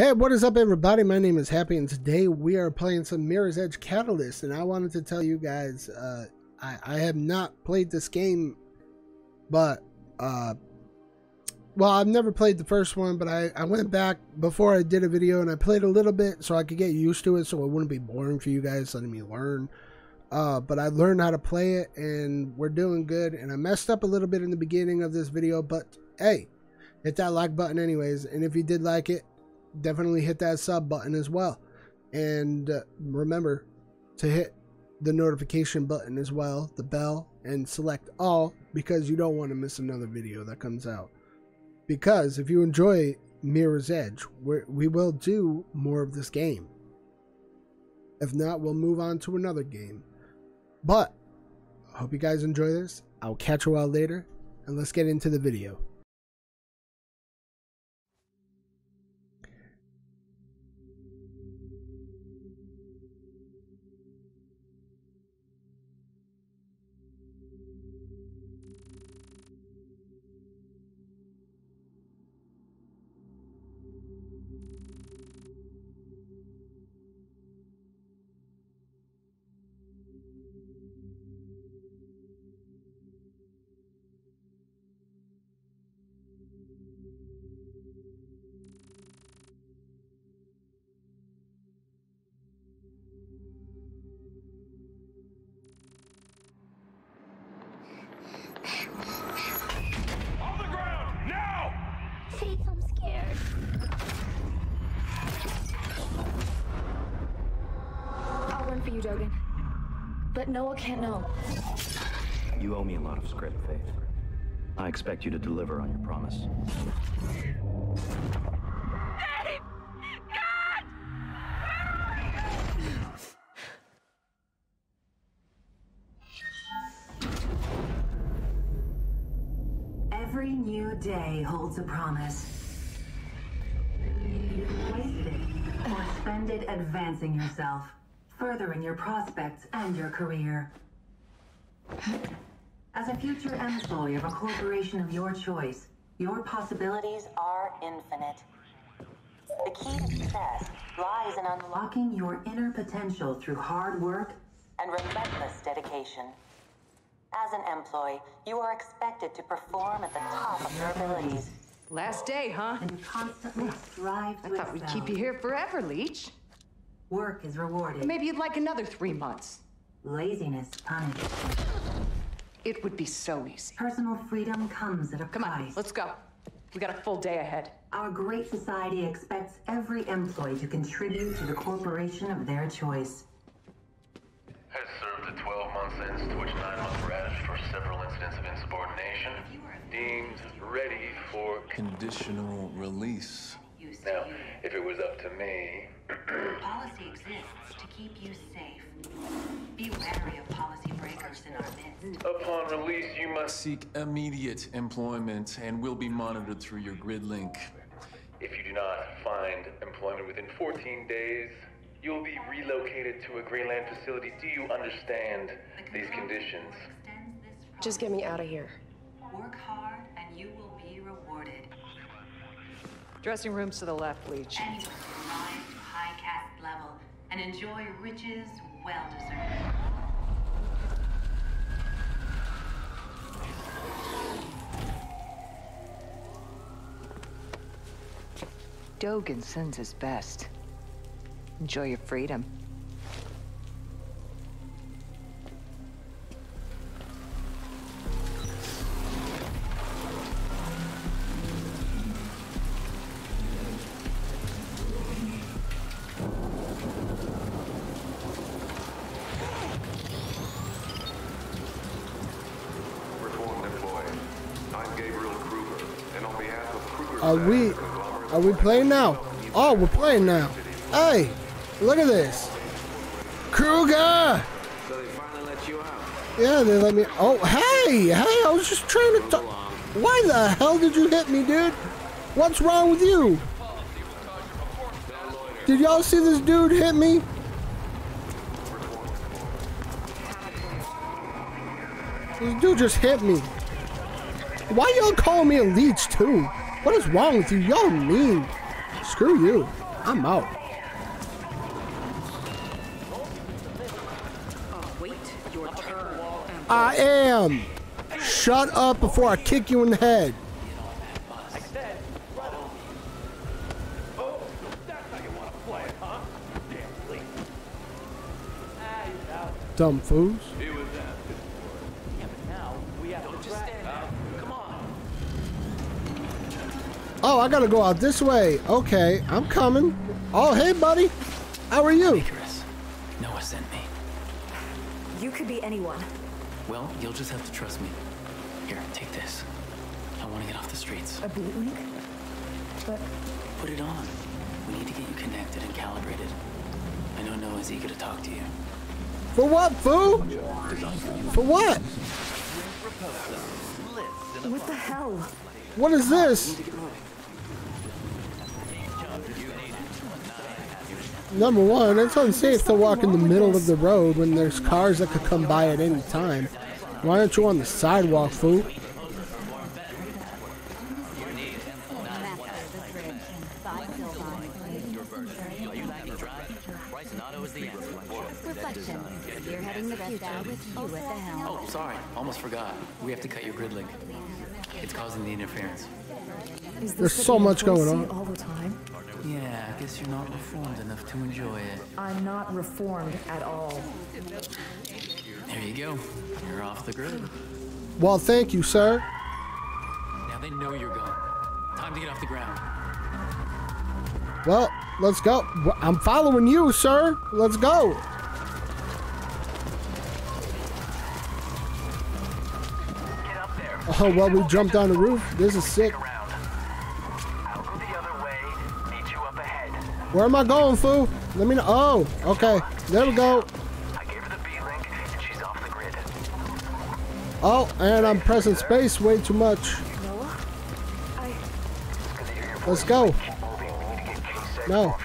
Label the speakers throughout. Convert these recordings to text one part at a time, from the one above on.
Speaker 1: Hey, what is up, everybody? My name is Happy, and today we are playing some Mirror's Edge Catalyst. And I wanted to tell you guys, uh, I, I have not played this game, but, uh, well, I've never played the first one, but I, I went back before I did a video and I played a little bit so I could get used to it so it wouldn't be boring for you guys letting me learn. Uh, but I learned how to play it and we're doing good. And I messed up a little bit in the beginning of this video, but hey, hit that like button anyways. And if you did like it, definitely hit that sub button as well. And uh, remember to hit the notification button as well, the bell, and select all because you don't want to miss another video that comes out. Because if you enjoy Mirror's Edge, we we will do more of this game. If not, we'll move on to another game. But I hope you guys enjoy this. I'll catch you all later, and let's get into the video.
Speaker 2: But Noah can't know.
Speaker 3: You owe me a lot of script, Faith. I expect you to deliver on your promise.
Speaker 4: Every new day holds a promise. You can waste it or spend it advancing yourself, furthering your prospects and your career. As a future employee of a corporation of your choice, your possibilities are infinite. The key to success lies in unlocking your inner potential through hard work and relentless dedication. As an employee, you are expected to perform at the top of your abilities
Speaker 5: Last day, huh?
Speaker 4: and constantly strive
Speaker 5: I
Speaker 4: to
Speaker 5: thought we'd keep you here forever, Leech.
Speaker 4: Work is rewarded.
Speaker 5: Maybe you'd like another three months.
Speaker 4: Laziness punished.
Speaker 5: It would be so easy.
Speaker 4: Personal freedom comes at a
Speaker 5: Come on, let's go. We got a full day ahead.
Speaker 4: Our great society expects every employee to contribute to the corporation of their choice.
Speaker 6: Has served a 12 month sentence to which 9 months were added for several incidents of insubordination. Deemed ready for.
Speaker 7: Conditional release.
Speaker 6: Now, if it was up to me.
Speaker 4: Policy exists to keep you safe. Be wary of policy breakers in our midst.
Speaker 6: Upon release, you must.
Speaker 7: Seek immediate employment and will be monitored through your grid link.
Speaker 6: If you do not find employment within 14 days, you'll be relocated to a Greenland facility. Do you understand these conditions?
Speaker 8: Just get me out of here.
Speaker 4: Work hard and you will be rewarded.
Speaker 5: Dressing rooms to the left, Leech.
Speaker 4: Anyone can rise to high caste level and enjoy riches well deserved.
Speaker 5: Dogen sends his best. Enjoy your freedom.
Speaker 1: Are we are we playing now? Oh, we're playing now. Hey, look at this. Kruger!
Speaker 9: So they finally let you out.
Speaker 1: Yeah, they let me. Oh, hey, hey, I was just trying to. talk. Why the hell did you hit me, dude? What's wrong with you? Did y'all see this dude hit me? This dude just hit me. Why y'all call me a leech too? What is wrong with you? Y'all mean. Screw you. I'm out.
Speaker 8: Wait your turn.
Speaker 1: I am. Shut up before I kick you in the head. Dumb fools. I gotta go out this way. Okay, I'm coming. Oh, hey, buddy. How are you?
Speaker 10: Icarus. Noah sent me.
Speaker 8: You could be anyone.
Speaker 10: Well, you'll just have to trust me. Here, take this. I want to get off the streets.
Speaker 8: A boot link? But
Speaker 10: Put it on. We need to get you connected and calibrated. I know Noah's eager to talk to you.
Speaker 1: For what, fool? For what?
Speaker 8: what the hell?
Speaker 1: What is this? Number one, it's unsafe to walk in the middle of the road when there's cars that could come by at any time. Why aren't you on the sidewalk, fool?
Speaker 11: Reflection. You're having the future with you at the helm.
Speaker 10: Oh, sorry. Almost forgot. We have to cut your grid link. It's causing the interference.
Speaker 1: There's so much going on.
Speaker 8: all the time?
Speaker 10: Yeah, I guess you're not reformed enough to enjoy it.
Speaker 8: I'm not reformed at all.
Speaker 10: There you go. You're off the grid.
Speaker 1: Well, thank you, sir.
Speaker 10: Now they know you're gone. Time to get off the ground.
Speaker 1: Well, let's go. I'm following you, sir. Let's go. Oh, well, we jumped on the roof. This is sick. Where am I going, fool? Let me know. Oh, okay. There we go. Oh, and I'm pressing space way too much. Let's go. No.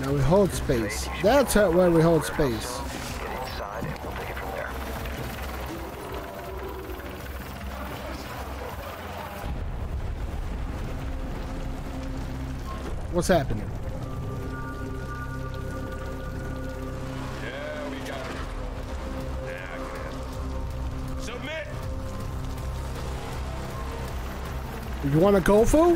Speaker 1: Now we hold space. That's how, where we hold space. What's happening?
Speaker 12: Submit!
Speaker 1: You want a go, fool?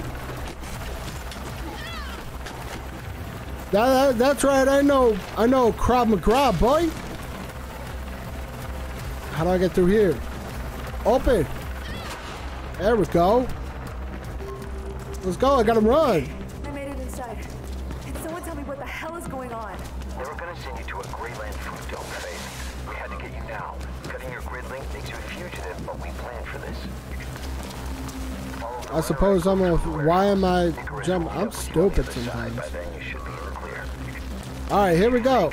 Speaker 1: That, that, that's right. I know. I know. Krav Maga, boy. How do I get through here? Open. There we go. Let's go. I gotta run.
Speaker 8: I
Speaker 1: suppose I'm a. Why am I jumping? I'm stupid sometimes. All right, here we go.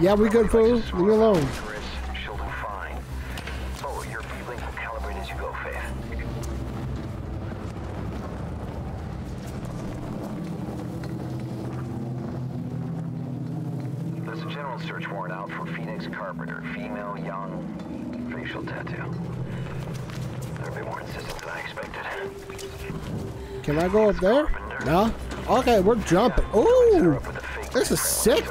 Speaker 1: Yeah, we good, fool. Leave me alone. There? No. Okay, we're jumping. Ooh, this is sick.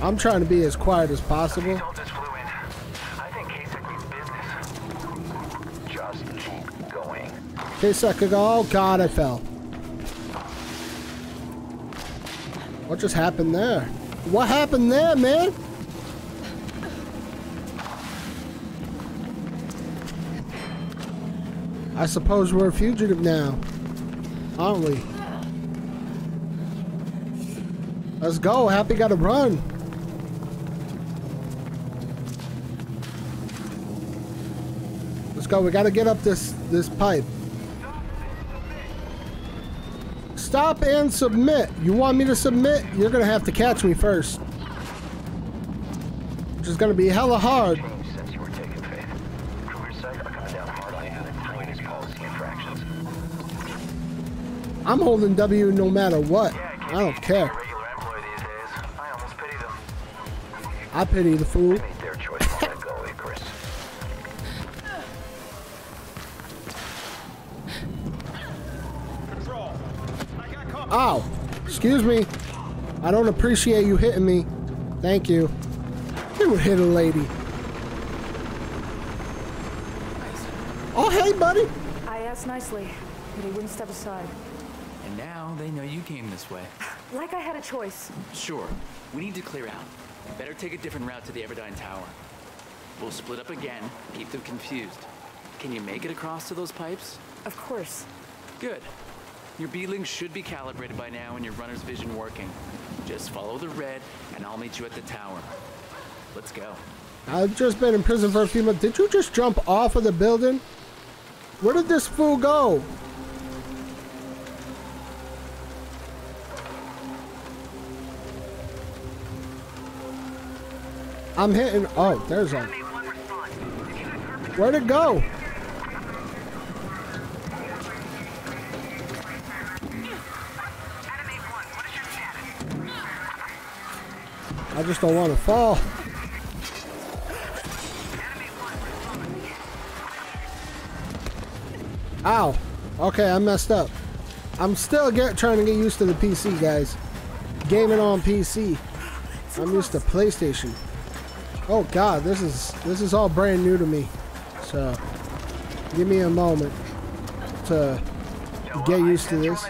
Speaker 1: I'm trying to be as quiet as possible. Case I could go. Oh God, I fell. What just happened there? What happened there, man? I suppose we're a fugitive now, aren't we? Let's go. Happy got to run. Let's go. We got to get up this this pipe. Stop and submit. You want me to submit? You're gonna have to catch me first. Which is gonna be hella hard. I'm holding W no matter what. I don't care. I pity the fool.
Speaker 13: Their choice to let go, Icarus.
Speaker 1: Ow! Excuse me. I don't appreciate you hitting me. Thank you. Who would hit a lady? Oh, hey, buddy.
Speaker 8: I asked nicely, but he wouldn't step aside.
Speaker 10: And now they know you came this way.
Speaker 8: Like I had a choice.
Speaker 10: Sure, we need to clear out. Better take a different route to the Everdyne Tower. We'll split up again, keep them confused. Can you make it across to those pipes?
Speaker 8: Of course.
Speaker 10: Good. Your Beatlink should be calibrated by now and your runner's vision working. Just follow the red, and I'll meet you at the tower. Let's go.
Speaker 1: I've just been in prison for a few months. Did you just jump off of the building? Where did this fool go? I'm hitting. Oh, there's a. Where'd it go? I just don't want to fall. Ow. Okay, I messed up. I'm still get trying to get used to the PC, guys. Gaming on PC. I'm used to PlayStation. Oh God, this is this is all brand new to me. So, give me a moment to get used to this.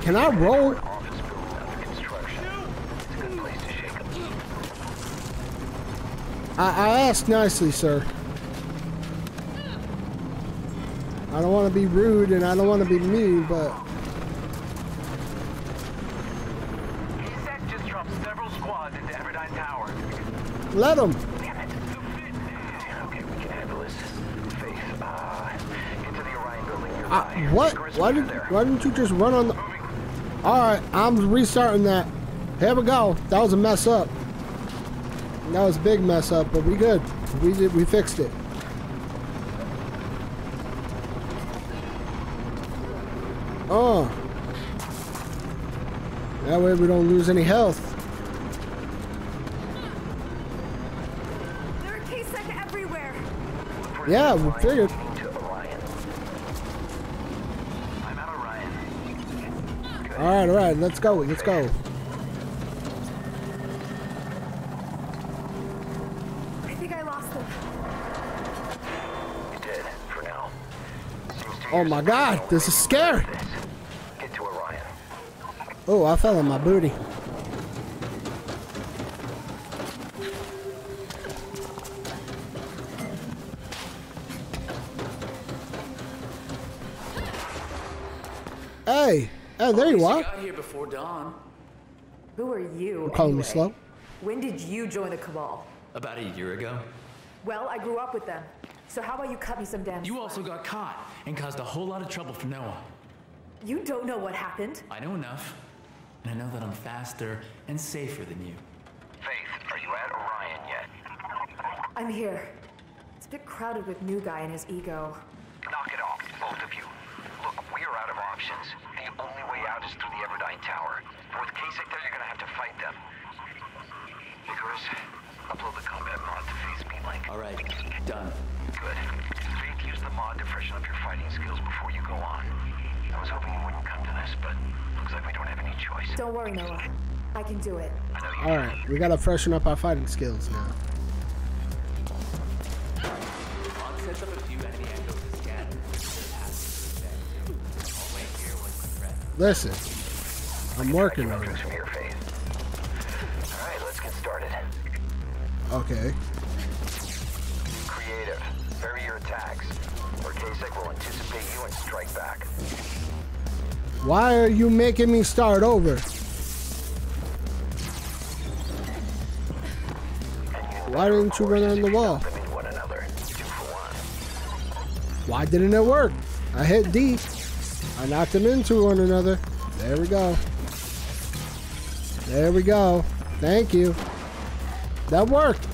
Speaker 1: Can I roll? I, I asked nicely, sir. I don't want to be rude and I don't want to be mean, but
Speaker 13: K-Sec just dropped several squads into Everdyne Tower.
Speaker 1: let him.
Speaker 13: Damn it. Okay, we can handle this. Faith, uh, into the Orion building
Speaker 1: Uh, what? Why did. Why didn't you just run on the? All right, I'm restarting that. Here we go. That was a mess up. That was a big mess up, but we good. We did. We fixed it. Oh. That way we don't lose any health.
Speaker 8: There are K-Sec everywhere.
Speaker 1: Yeah, we figured.
Speaker 13: To Orion. I'm at Orion.
Speaker 1: All right, all right. Let's go. Let's go.
Speaker 8: I think I lost them.
Speaker 13: You did, for now.
Speaker 1: Oh my God, this is scary.
Speaker 13: this. Get to Orion.
Speaker 1: Oh, I fell on my booty. Hey, hey, there you are.
Speaker 10: got here before dawn.
Speaker 8: Who are you?
Speaker 1: Calling me slow.
Speaker 8: When did you join the Cabal?
Speaker 10: About a year ago.
Speaker 8: Well, I grew up with them. So how about you cut me some damn
Speaker 10: You
Speaker 8: slack?
Speaker 10: also got caught and caused a whole lot of trouble for Noah.
Speaker 8: You don't know what happened.
Speaker 10: I know enough. And I know that I'm faster and safer than you.
Speaker 13: Faith, are you at Orion yet?
Speaker 8: I'm here. It's a bit crowded with new guy and his ego.
Speaker 13: Knock it off, both of you. Look, we are out of options. The only way out is through the Everdyne Tower. With K-Sec there, you're gonna have to fight them. Icarus, upload the combat mod to Faith's Beatlink.
Speaker 10: All right, done.
Speaker 13: Good. Faith, use the mod to freshen up your fighting skills before you go on. I was hoping you wouldn't come to this, but looks like we don't have any choice.
Speaker 8: Don't worry, Noah. I can do it.
Speaker 13: I know you
Speaker 1: All right, we gotta freshen up our fighting skills now.
Speaker 10: Mod sets up a few enemy echoes to scan. I'll wait here when you're ready.
Speaker 1: Listen, I'm working on it.
Speaker 13: from here, All right, let's get started.
Speaker 1: Okay.
Speaker 13: Creative. Vary your attacks. Or K-Sec will anticipate you and strike back.
Speaker 1: Why are you making me start over? Why didn't you run on the wall?
Speaker 13: Them in one another. Two for one.
Speaker 1: Why didn't it work? I hit D. I knocked them into one another. There we go. There we go. Thank you. That worked.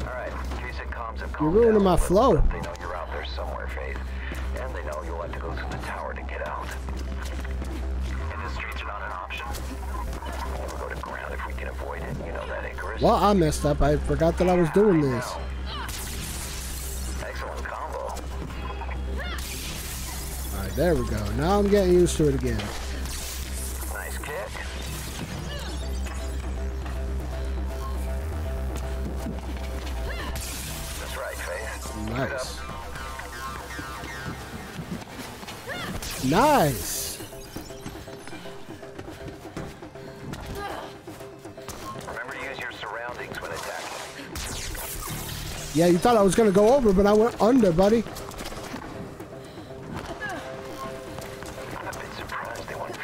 Speaker 13: Alright, K-Sec comms have
Speaker 1: You're ruining my flow.
Speaker 13: But They know you're out there somewhere, Faith. And they know you'll have to go through the tower to get out. If the streets are not an option, we'll go to ground if we can avoid it. You know that, Icarus?
Speaker 1: Well, I messed up. I forgot that I was doing this.
Speaker 13: Excellent combo.
Speaker 1: Alright, there we go. Now I'm getting used to it again.
Speaker 13: Nice. Remember to use your surroundings when attacking.
Speaker 1: Yeah, you thought I was going to go over, but I went under, buddy.
Speaker 13: I'm a bit surprised they want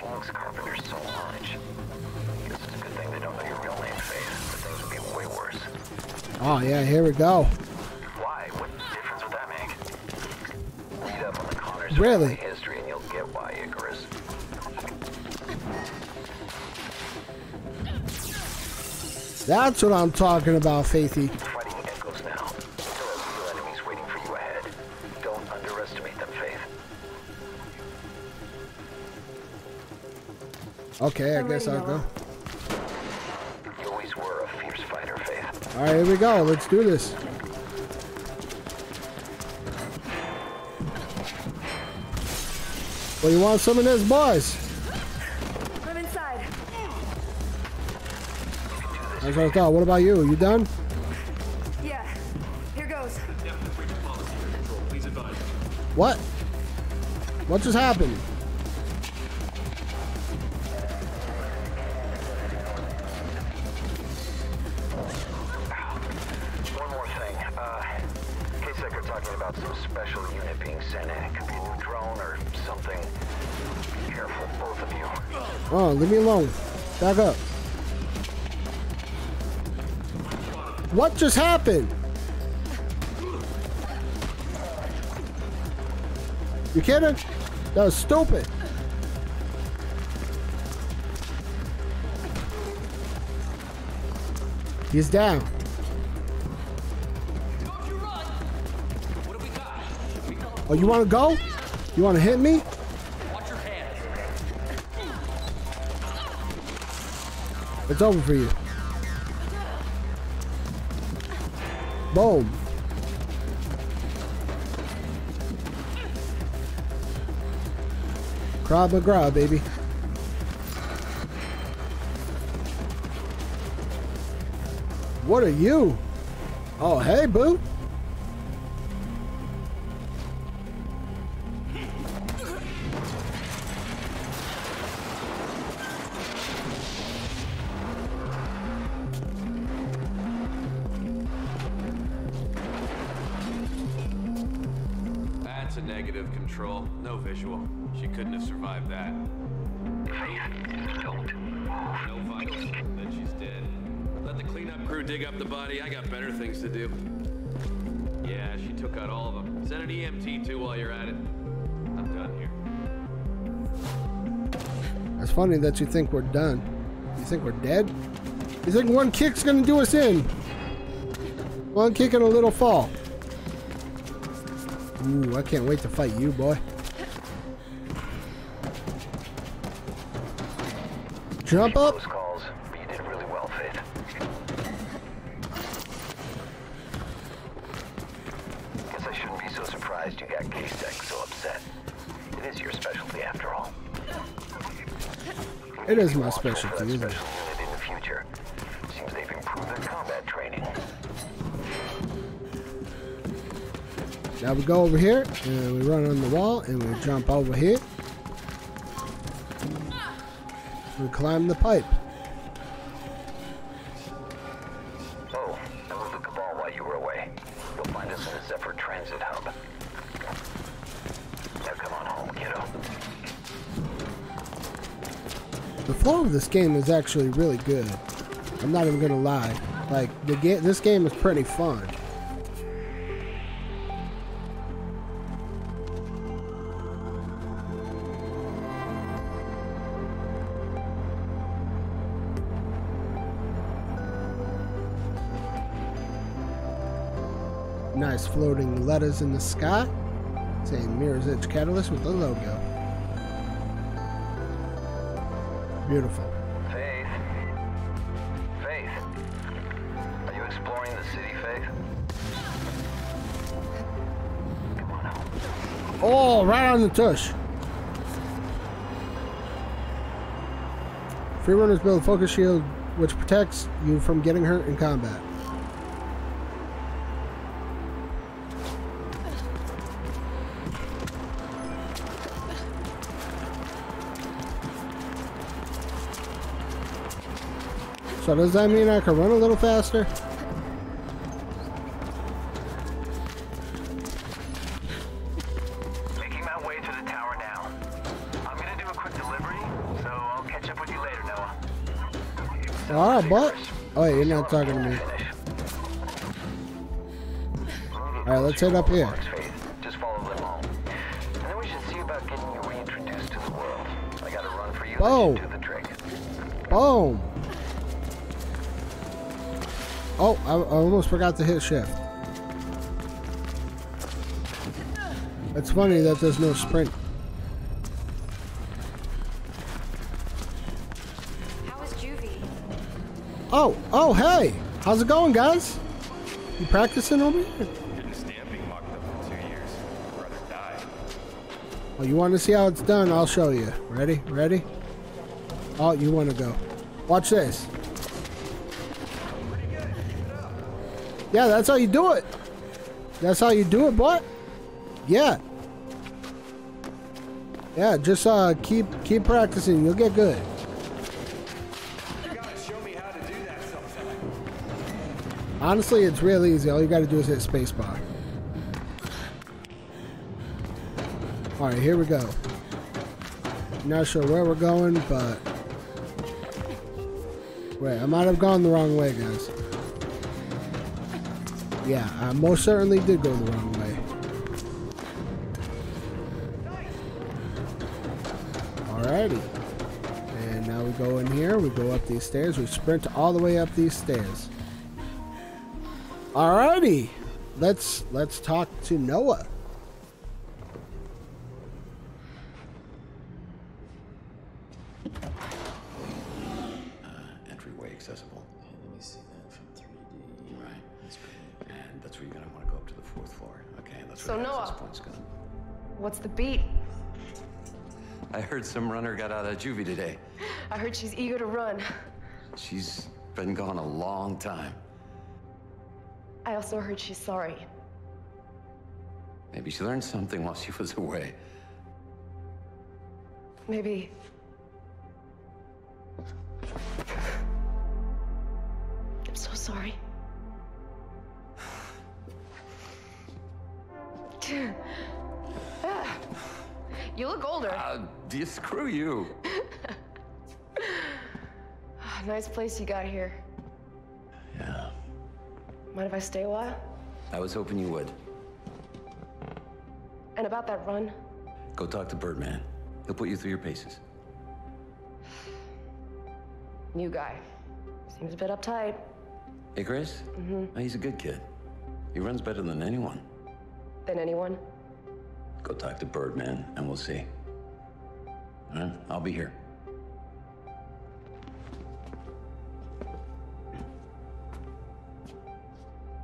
Speaker 1: That's what I'm talking about, Faithy.
Speaker 13: Fighting echoes now. Still real enemies waiting for you ahead. Don't underestimate them, Faith.
Speaker 1: Okay, I guess I'll go.
Speaker 13: You always were a fierce fighter, Faith.
Speaker 1: All right, here we go. Let's do this. Well, you want some of this, boys? That's what I thought. What about you? You done?
Speaker 8: Yeah. Here goes.
Speaker 1: What? What just happened?
Speaker 13: One more thing. Uh, K-Sec are
Speaker 1: What just happened? You kidding? That was stupid. He's down. Oh, you want to go? You want to hit me? It's over for you. Boom. Krav McGraw, baby. What are you? Oh, hey, boo.
Speaker 14: Dig up the body. I got better things to do. Yeah, she took out all of them. Send an EMT too while you're at it. I'm done here.
Speaker 1: It's funny that you think we're done. You think we're dead? You think one kick's gonna do us in? One kick and a little fall. Ooh, I can't wait to fight you, boy. Jump up.
Speaker 13: It is
Speaker 1: my specialty, isn't it? Now we go over here and we run on the wall and we jump over here. We climb the pipe. of this game is actually really good. I'm not even gonna lie. Like the game, this game is pretty fun. Nice floating letters in the sky saying Mirror's Edge Catalyst with the logo. Beautiful.
Speaker 15: Faith? Faith? Are you exploring the city, Faith?
Speaker 1: Oh, right on the tush. Free runners build a focus shield which protects you from getting hurt in combat. So does that mean I can run a little faster?
Speaker 15: Making my way to the tower now. I'm gonna do a quick delivery, so I'll catch up with you later, Noah.
Speaker 1: Alright, but. Oh, wait, you're not talking to me. Alright, let's head up here.
Speaker 15: Just follow them home. And then we should see about getting you reintroduced to the world. I got a run for you.
Speaker 1: Boom.
Speaker 15: Do the trick.
Speaker 1: Boom. Oh, I, I almost forgot to hit shift. It's funny that there's no sprint.
Speaker 16: How is Juvie?
Speaker 1: Oh, oh, hey! How's it going, guys? You practicing over here?
Speaker 14: Didn't stand being locked up for two years. I'd rather die.
Speaker 1: Oh, you want to see how it's done? I'll show you. Ready? Ready? Oh, you want to go. Watch this. Yeah, that's how you do it. That's how you do it, boy. Yeah. Yeah, just uh keep keep practicing. You'll get good. Honestly, it's real easy. All you gotta do is hit spacebar. Alright, here we go. Not sure where we're going, but... Wait, I might have gone the wrong way, guys. Yeah, I most certainly did go the wrong way. Alrighty. And now we go in here, we go up these stairs, we sprint all the way up these stairs. Alrighty. Let's let's talk to Noah.
Speaker 13: Some runner got out of juvie today.
Speaker 16: I heard she's eager to run.
Speaker 13: She's been gone a long time.
Speaker 16: I also heard she's sorry.
Speaker 13: Maybe she learned something while she was away.
Speaker 16: Maybe. I'm so sorry. You look older.
Speaker 13: Uh, you screw you.
Speaker 16: nice place you got here.
Speaker 13: Yeah.
Speaker 16: Mind if I stay a while?
Speaker 13: I was hoping you would.
Speaker 16: And about that run?
Speaker 13: Go talk to Birdman. He'll put you through your paces.
Speaker 16: New guy. Seems a bit uptight.
Speaker 13: Hey, Chris?
Speaker 16: Mm-hmm.
Speaker 13: He's a good kid. He runs better than anyone.
Speaker 16: Than anyone?
Speaker 13: Go talk to Birdman, and we'll see. All right? I'll be here.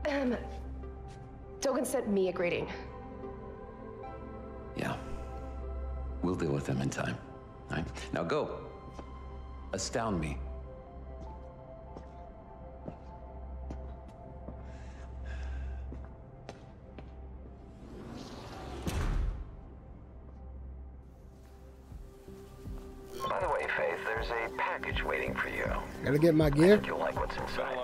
Speaker 16: Um, Dogen sent me a greeting.
Speaker 13: Yeah. We'll deal with him in time. All right? Now go. Astound me.
Speaker 1: Gotta get my gear.
Speaker 15: You'll like what's inside.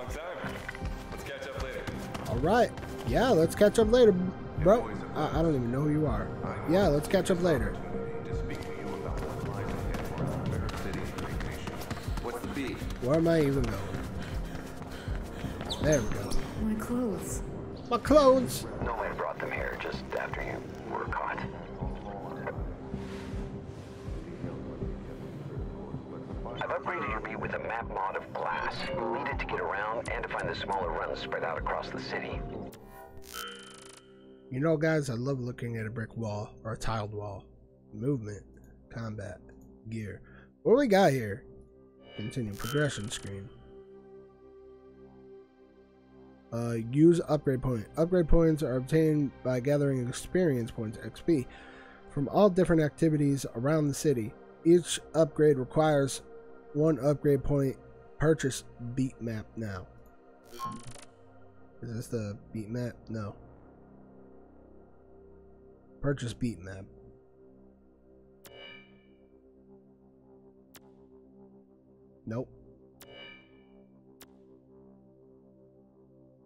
Speaker 14: Let's catch up later.
Speaker 1: All right. Yeah, let's catch up later, bro. I, I don't even know who you are. Yeah, let's catch up later.
Speaker 9: What's the beat?
Speaker 1: Where am I even going? There we go.
Speaker 16: My clothes.
Speaker 1: My clothes.
Speaker 15: No one brought them here just after you were caught. Upgraded your beat with a map mod of glass. You'll need it to get around and to find the smaller runs spread out across the city.
Speaker 1: You know, guys, I love looking at a brick wall or a tiled wall. Movement, combat, gear. What do we got here? Continue progression screen. Uh, use upgrade point. Upgrade points are obtained by gathering experience points (XP) from all different activities around the city. Each upgrade requires one upgrade point. Purchase beat map now. Is this the beat map? No. Purchase beat map. Nope.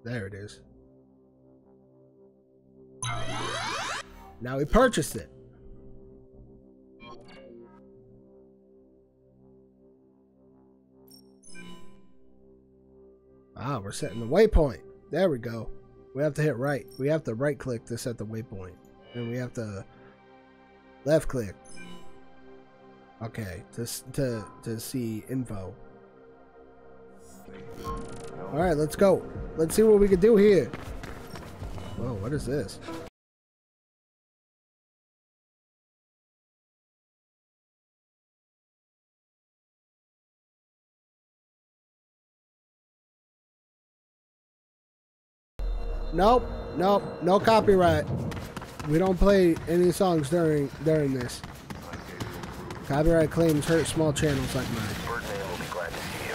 Speaker 1: There it is. Now we purchased it. Ah, we're setting the waypoint. There we go. We have to hit right. We have to right click to set the waypoint. And we have to left click. Okay, to to to see info. All right, let's go. Let's see what we can do here. Whoa, what is this? Nope, nope, no copyright. We don't play any songs during during this. Copyright claims hurt small channels like mine.
Speaker 13: Birdman will be glad to see you.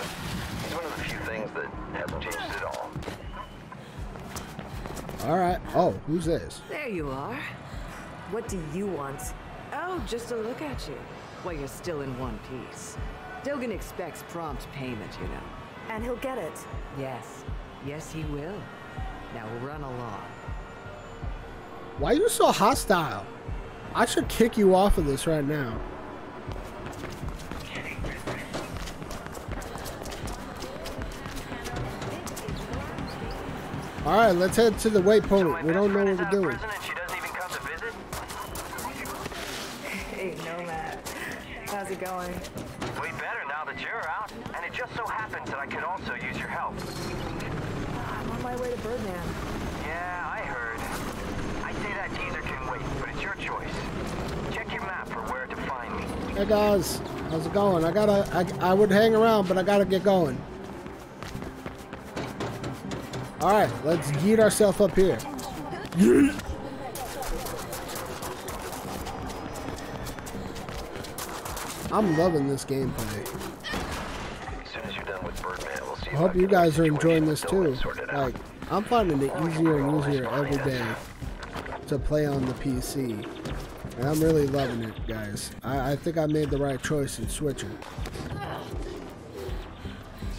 Speaker 13: He's one of the few things that hasn't changed at all.
Speaker 1: All right. Oh, who's this?
Speaker 8: There you are. What do you want? Oh, just to look at you.
Speaker 5: Well, you're still in one piece. Dogen expects prompt payment, you know.
Speaker 8: And he'll get it.
Speaker 5: Yes. Yes, he will. Now run along.
Speaker 1: Why are you so hostile? I should kick you off of this right now. All right, let's head to the waypoint. We don't know what we're doing.
Speaker 8: Hey, Nomad. How's it going?
Speaker 13: Way better now that you're out. And it just so happens that I could also use your help.
Speaker 8: I'm on my way to Birdman.
Speaker 13: Yeah, I heard. I'd say that teaser can wait, but it's your choice. Check your map for where to find me.
Speaker 1: Hey guys, how's it going? I gotta, I, I would hang around, but I gotta get going. All right, let's get ourselves up here. Yeet. I'm loving this gameplay. Hope you guys are enjoying this too. Like, I'm finding it easier and easier every day to play on the PC. And I'm really loving it, guys. I, I think I made the right choice in switching.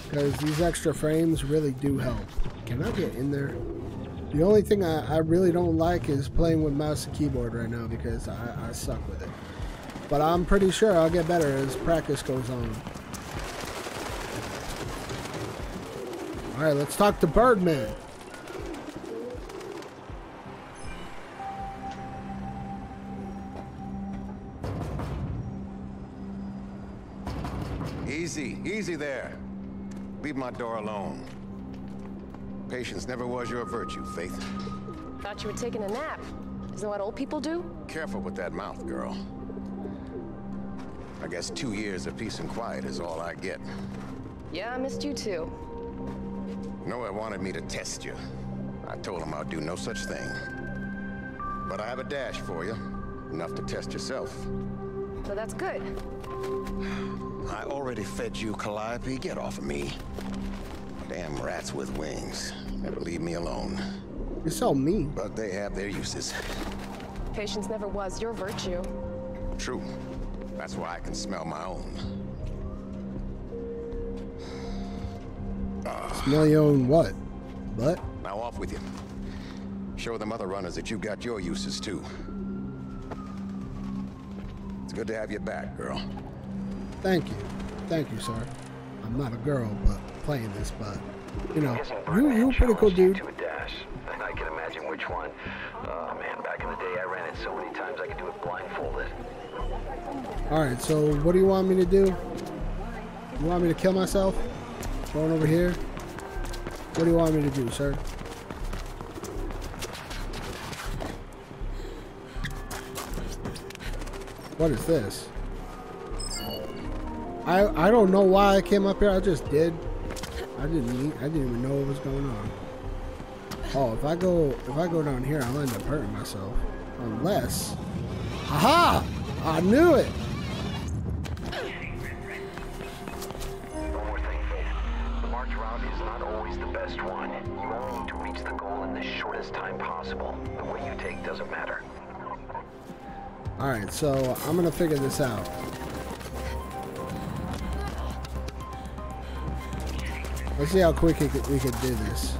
Speaker 1: Because these extra frames really do help. Can I get in there? The only thing I, I really don't like is playing with mouse and keyboard right now because I, I suck with it. But I'm pretty sure I'll get better as practice goes on. Alright, let's talk to Birdman.
Speaker 17: Easy, easy there. Leave my door alone. Patience never was your virtue, Faith.
Speaker 16: Thought you were taking a nap. Isn't that what old people do?
Speaker 17: Careful with that mouth, girl. I guess two years of peace and quiet is all I get.
Speaker 16: Yeah, I missed you too.
Speaker 17: Noah wanted me to test you. I told him I'd do no such thing. But I have a dash for you. Enough to test yourself.
Speaker 16: So that's good.
Speaker 17: I already fed you, Calliope. Get off of me. Damn rats with wings. Never leave me alone.
Speaker 1: You're so mean.
Speaker 17: But they have their uses.
Speaker 16: Patience never was your virtue.
Speaker 17: True. That's why I can smell my own.
Speaker 1: Smell your own what? Butt?
Speaker 17: Now off with you. Show them other runners that you've got your uses too. It's good to have you back, girl.
Speaker 1: Thank you. Thank you, sir. I'm not a girl, but playing this, but you know, you you a pretty cool dude.
Speaker 13: To a dash, and I can imagine which one. Oh man, back in the day, I ran it so many times I could do it blindfolded.
Speaker 1: All right, so what do you want me to do? You want me to kill myself? Going over here. What do you want me to do, sir? What is this? I I don't know why I came up here. I just did. I didn't I didn't even know what was going on. Oh, if I go if I go down here, I'll end up hurting myself. Unless, haha! I knew it. So I'm gonna figure this out. Let's see how quick we could, do this.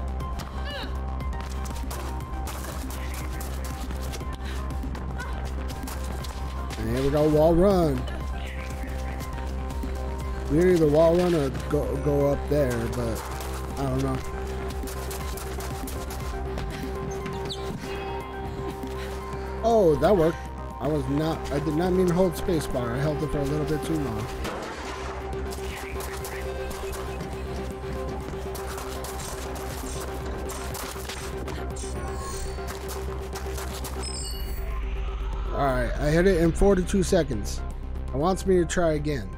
Speaker 1: And here we go, wall run. We can either wall run or go, go up there, but I don't know. Oh, that worked. I was not, I did not mean to hold spacebar. I held it for a little bit too long. Alright, I hit it in 42 seconds. It wants me to try again.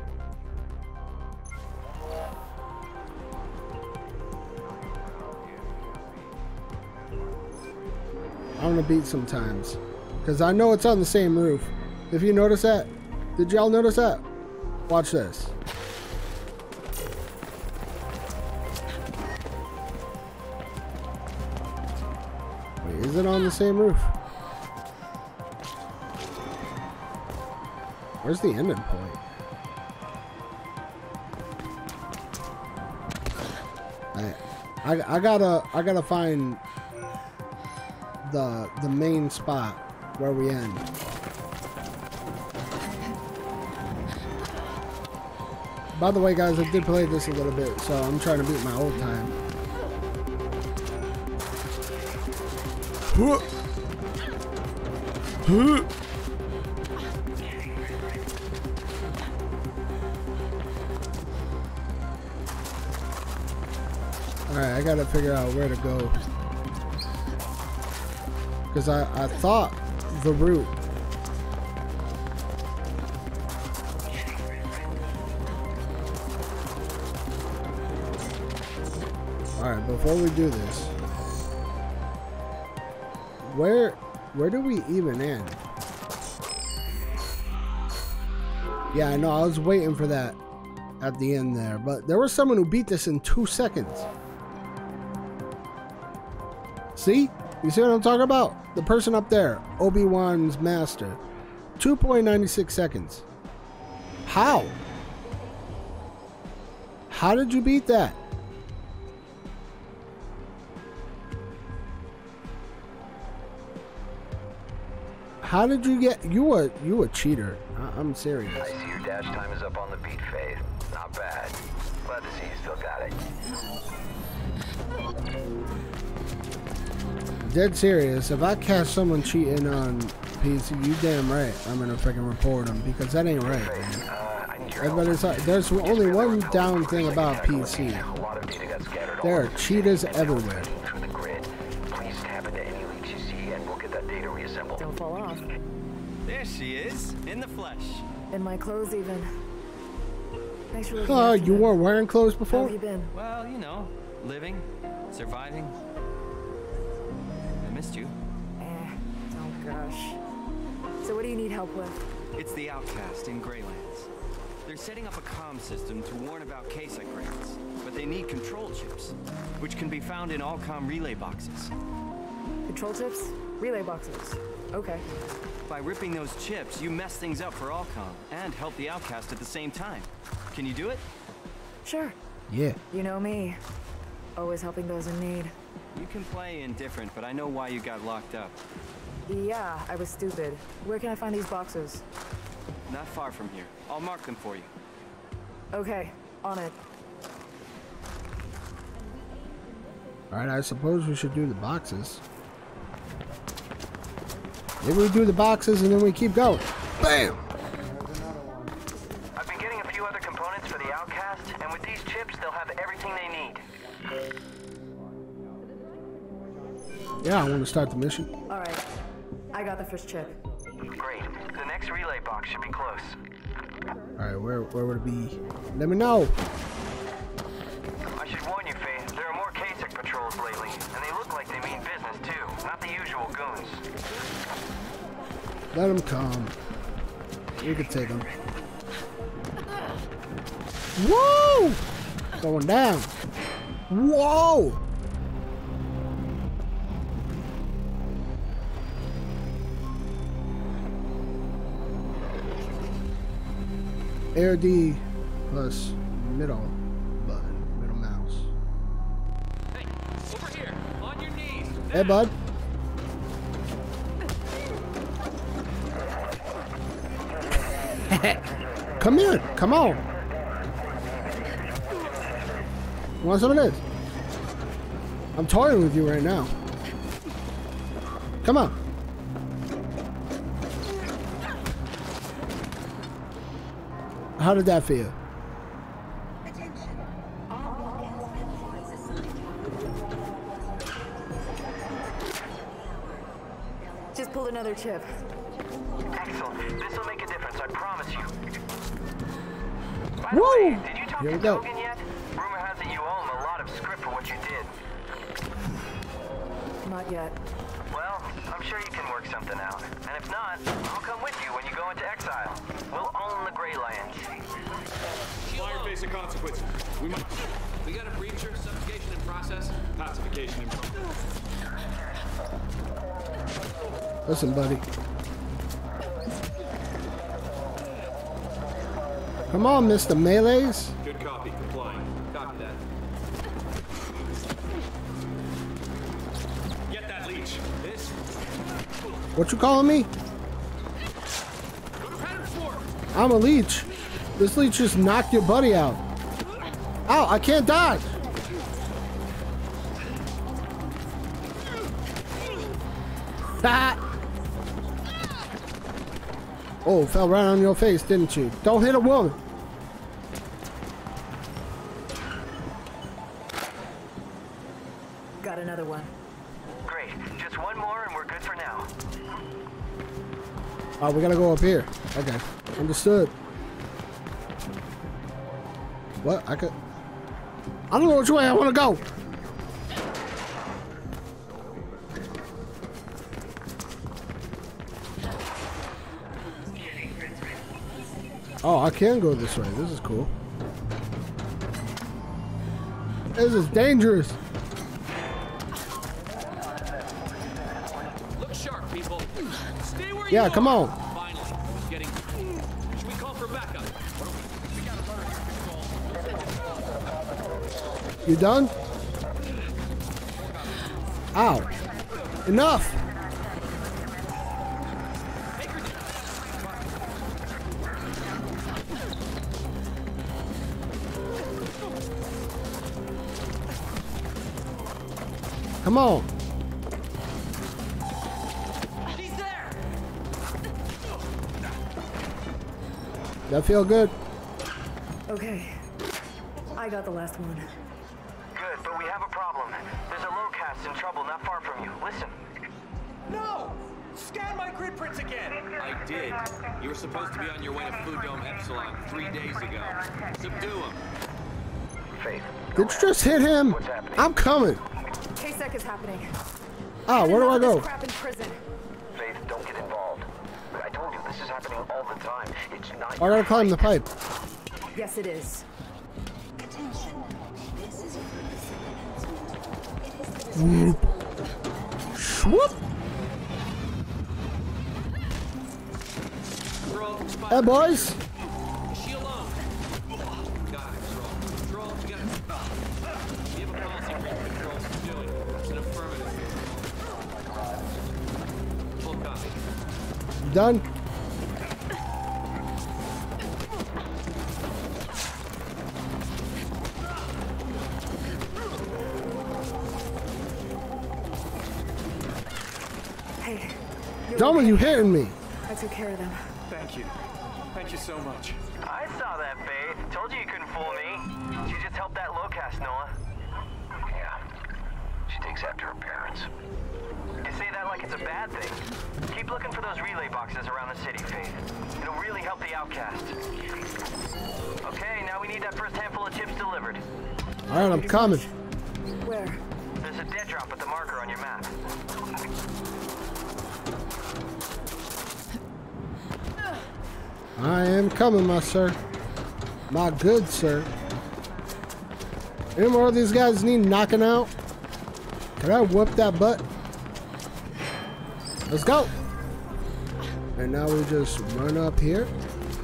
Speaker 1: I'm gonna beat sometimes. Because I know it's on the same roof. If you notice that, did y'all notice that? Watch this. Wait, is it on the same roof? Where's the ending point? I, I, I gotta, I gotta find the the main spot where we end. By the way, guys, I did play this a little bit, so I'm trying to beat my old time. Alright, I gotta figure out where to go. Because I, I thought the route. Alright, before we do this. Where where do we even end? Yeah, I know, I was waiting for that at the end there, but there was someone who beat this in two seconds. See? You see what I'm talking about? The person up there, Obi-Wan's master. 2.96 seconds. How? How did you beat that? How did you get you a you a cheater? I, I'm serious.
Speaker 13: I see your dash time is up on the beat, Faith. Not bad. Glad to see you still got it.
Speaker 1: Dead serious. If I catch someone cheating on PC, you damn right. I'm gonna freaking report them because that ain't right, man. Everybody's like, there's only one down thing about PC. There are cheaters everywhere.
Speaker 13: Through the grid. Please tap into any leaks you see and we'll get that data reassembled.
Speaker 8: Don't fall off.
Speaker 18: There she is, in the flesh.
Speaker 8: In my clothes, even. Thanks for
Speaker 1: Uh, you weren't wearing clothes
Speaker 8: How
Speaker 1: before?
Speaker 8: have you been?
Speaker 18: Well, you know, living, surviving. I missed you.
Speaker 8: Eh, oh gosh. So what do you need help with?
Speaker 18: It's the Outcast in Greylands. They're setting up a comm system to warn about case upgrades, but they need control chips, which can be found in all comm relay boxes.
Speaker 8: Control chips? Relay boxes. Okay.
Speaker 18: By ripping those chips, you mess things up for all Allcom and help the Outcast at the same time. Can you do it?
Speaker 8: Sure.
Speaker 1: Yeah.
Speaker 8: You know me. Always helping those in need.
Speaker 18: You can play indifferent, but I know why you got locked up.
Speaker 8: Yeah, I was stupid. Where can I find these boxes?
Speaker 18: Not far from here. I'll mark them for you.
Speaker 8: Okay, on it.
Speaker 1: Alright, I suppose we should do the boxes. Maybe we do the boxes and then we keep going. Bam! Yeah, I want to start the mission.
Speaker 8: Alright. I got the first chip.
Speaker 13: Great. The
Speaker 15: next relay box should be close.
Speaker 1: Alright, where where would it be? Let me know.
Speaker 15: I should warn you, Faith, there are more K-Sec patrols lately, and they look like they mean business too, not the usual goons.
Speaker 1: Let them come. We can take them. Whoa! Going down. Whoa! Air D plus middle button, middle mouse.
Speaker 14: Hey, over here, on your knees.
Speaker 1: Hey, bud. Come here. Come on. You want some of this? I'm toying with you right now. Come on. How did that feel?
Speaker 8: Just pulled another chip.
Speaker 15: Excellent. This will make a difference, I promise you. By
Speaker 1: Woo!
Speaker 15: the way, did you talk
Speaker 1: Here
Speaker 15: to
Speaker 1: we go.
Speaker 15: Yet? Rumor has it you owe him a lot of script for what you did.
Speaker 8: Not yet.
Speaker 15: Well, I'm sure you can work something out.
Speaker 14: Progress.
Speaker 1: Listen, buddy. Come on, Mr. Melees.
Speaker 14: Good copy. Copy that. Get that leech. This.
Speaker 1: What you calling me?
Speaker 14: Go to pattern four.
Speaker 1: I'm a leech. This leech just knocked your buddy out. Ow, I can't dodge. Ah. Oh, fell right on your face, didn't you? Don't hit a woman.
Speaker 8: Got another one.
Speaker 15: Great. Just one more and we're good for now.
Speaker 1: Oh, we gotta go up here. Okay, understood. What? I could. I don't know which way I want to go. Oh, I can go this way. This is cool. This is dangerous.
Speaker 14: Look sharp, people. Stay where
Speaker 1: Yeah,
Speaker 14: you
Speaker 1: come
Speaker 14: are.
Speaker 1: on.
Speaker 14: Finally, getting. Should we call for backup? We got a control.
Speaker 1: You done? Ow. Enough. Come on. He's there. That feel good?
Speaker 8: Okay. I got the last one.
Speaker 15: Good, but we have a problem. There's a lowcast in trouble not far from you. Listen.
Speaker 14: No! Scan my grid prints again! I did. You were supposed to be on your way to Food Dome Epsilon three days ago. Subdue him.
Speaker 15: Faith.
Speaker 1: Did you just hit him? I'm coming.
Speaker 8: K-Sec is happening.
Speaker 1: Ah, where do I go?
Speaker 8: Crap in prison.
Speaker 15: Faith, don't get involved. I told you this is happening all the time. It's not.
Speaker 1: I gotta climb the pipe.
Speaker 8: Yes, it is.
Speaker 1: Whoop. Swoop. Hey, boys. Done.
Speaker 8: Hey. you're okay.
Speaker 1: you hitting me.
Speaker 8: I took care of them.
Speaker 14: Thank you. Thank you so much.
Speaker 15: I saw that, Faith. Told you you couldn't fool me. She just helped that lowcast, Noah. Yeah. She takes
Speaker 13: after her parents.
Speaker 15: You say that like it's a bad thing. Keep looking for those relay boxes around the city, Faith. It'll really help the outcast. Okay, now we need that first handful of chips delivered.
Speaker 1: All right, I'm coming.
Speaker 8: Where?
Speaker 15: There's a dead drop at the marker on your map.
Speaker 1: I am coming, my sir. My good sir. Any more of these guys need knocking out? Can I whoop that butt? Let's go. And now we just run up here.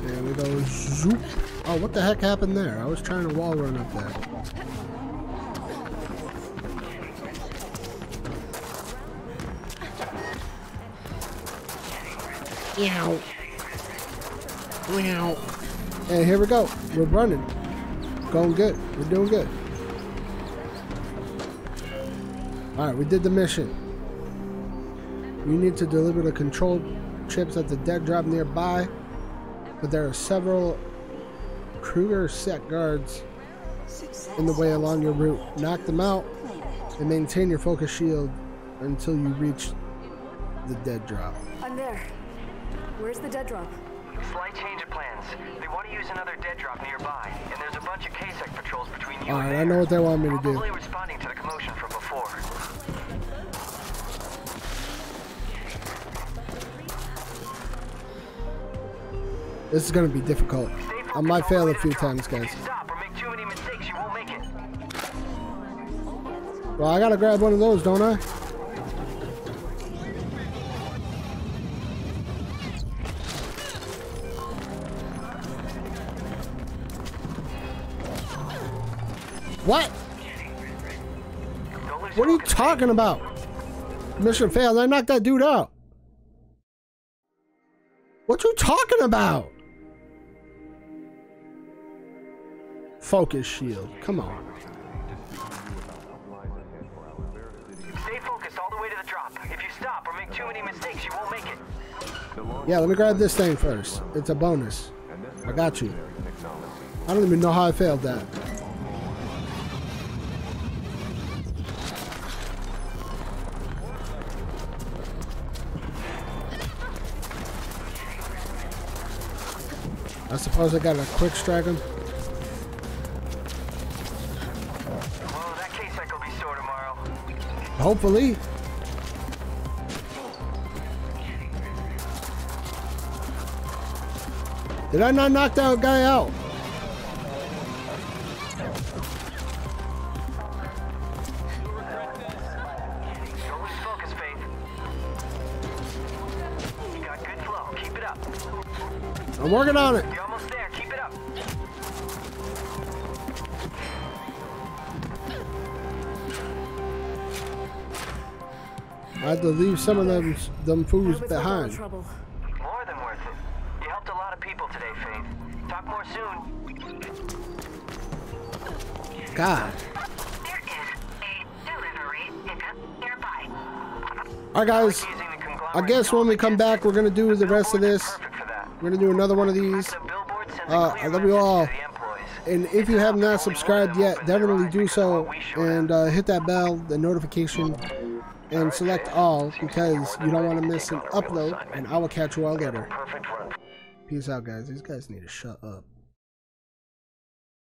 Speaker 1: And we go zoop. Oh, what the heck happened there? I was trying to wall run up there. Meow. Meow. And here we go. We're running. Going good. We're doing good. Alright, we did the mission. You need to deliver the control chips at the dead drop nearby. But there are several KrugerSec guards in the way along your route. Knock them out and maintain your focus shield until you reach the dead drop.
Speaker 8: I'm there. Where's the dead drop?
Speaker 15: Slight change of plans. They want to use another dead drop nearby, and there's a bunch of K-Sec patrols between you
Speaker 1: Alright,
Speaker 15: and
Speaker 1: I know what they want me to do.
Speaker 15: Probably responding to the commotion from
Speaker 1: This is gonna be difficult. I might fail a few times, guys. Well, I gotta grab one of those, don't I? What? What are you talking about? Mission failed. I knocked that dude out. What you talking about? Focus shield. Come on.
Speaker 15: Stay focused all the way to the drop. If you stop or make too many mistakes, you won't make it.
Speaker 1: Yeah, let me grab this thing first. It's a bonus. I got you. I don't even know how I failed that. I suppose I got a quick strike him. Hopefully. Did I not knock that guy out? I'm working on it. To leave some of them them fools
Speaker 8: With a little
Speaker 1: behind.
Speaker 8: trouble.
Speaker 15: More than worth it. You helped a lot of people today, Faith. Talk more soon.
Speaker 1: God.
Speaker 4: There is a delivery pickup nearby.
Speaker 1: Alright guys. I guess when we come back we're gonna do the rest of this. We're gonna do another one of these. Uh, I love you all. And if you have not subscribed yet, definitely do so and uh, hit that bell, the notification, and select all because you don't want to miss an upload. And I will catch you all later. Peace out, guys. These guys need to shut up.